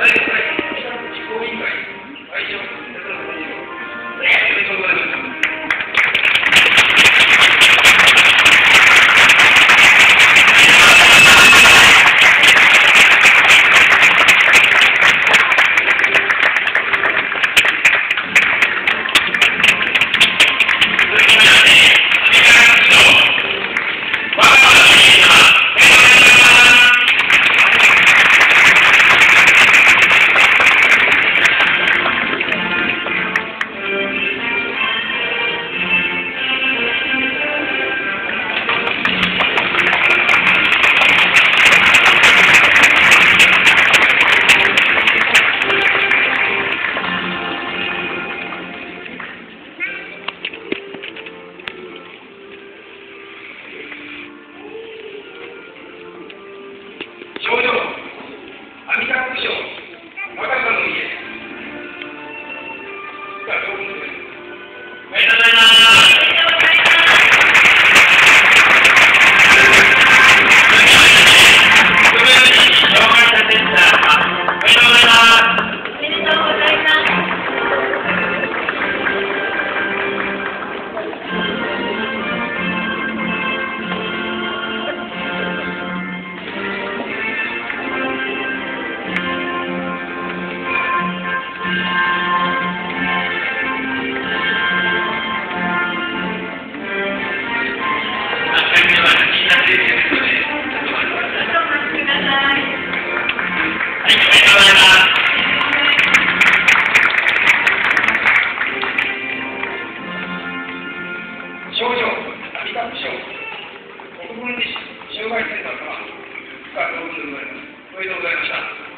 Thank you. しう。国分に障害センターから、深いご協。おめでとうございました。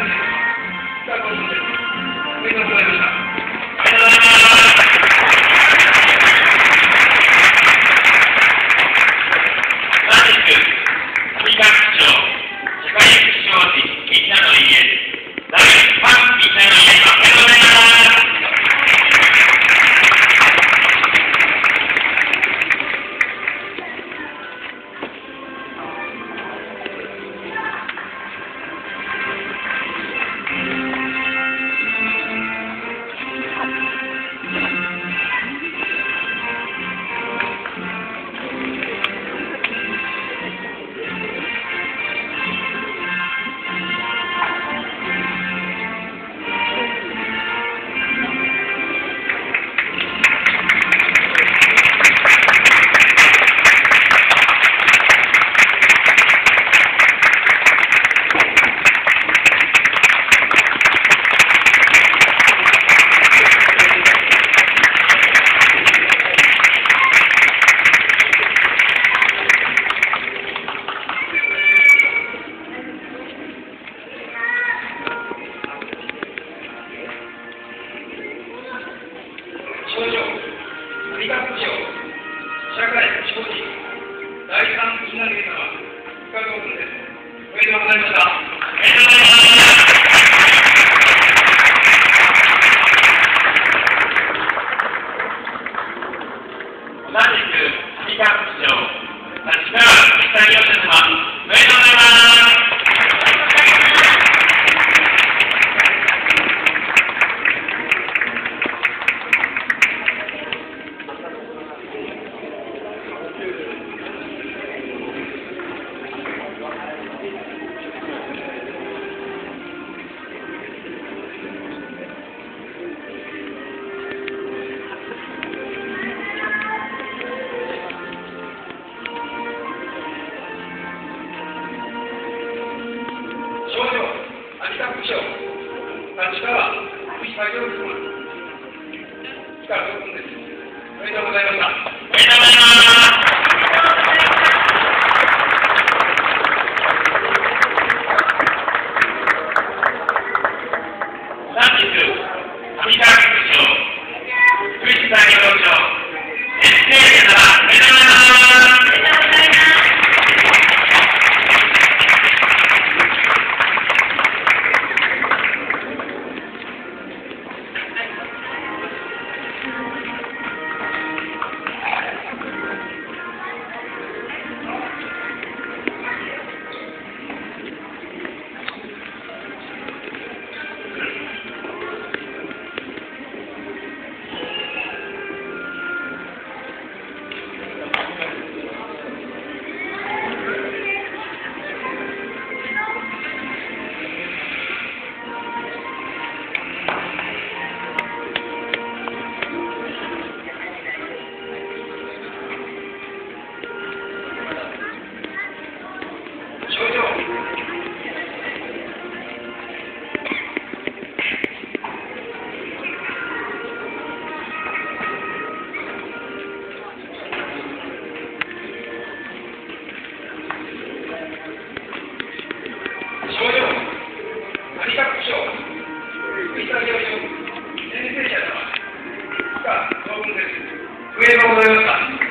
Yes. ありが。とうございました。上うございました。